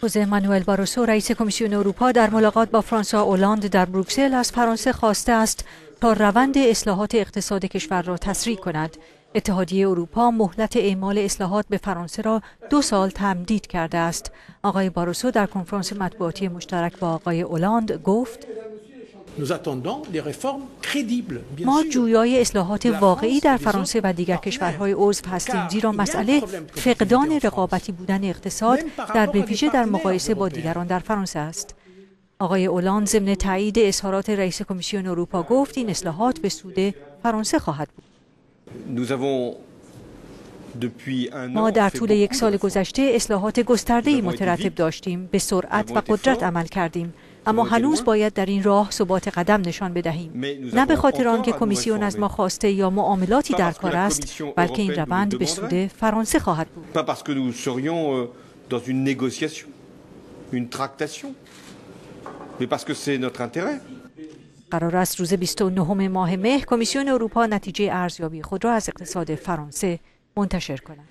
خوزه مانوئل باروسو رئیس کمیسیون اروپا در ملاقات با فرانسوا اولند در بروکسل از فرانسه خواسته است تا روند اصلاحات اقتصاد کشور را تسریع کند. اتحادیه اروپا مهلت اعمال اصلاحات به فرانسه را دو سال تمدید کرده است. آقای باروسو در کنفرانس مطبوعاتی مشترک با آقای اولاند گفت ما جویای اصلاحات واقعی در فرانسه و دیگر کشورهای عضو هستیم زیرا مسئله فقدان رقابتی بودن اقتصاد در بویژه در مقایسه با دیگران در فرانسه است. آقای اولاند ضمن تایید اظهارات رئیس کمیسیون اروپا گفت این اصلاحات به سود فرانسه خواهد بود. ما در طول یک سال گذشته اصلاحات گسترده‌ای مترتب داشتیم به سرعت و قدرت عمل کردیم. اما هنوز باید در این راه ثبات قدم نشان بدهیم. نه به خاطر آنکه کمیسیون از ما خواسته یا معاملاتی در کار است بلکه این روند به سود فرانسه خواهد بود. قرار است روز 29 ماه مه کمیسیون اروپا نتیجه ارزیابی خود را از اقتصاد فرانسه منتشر کند.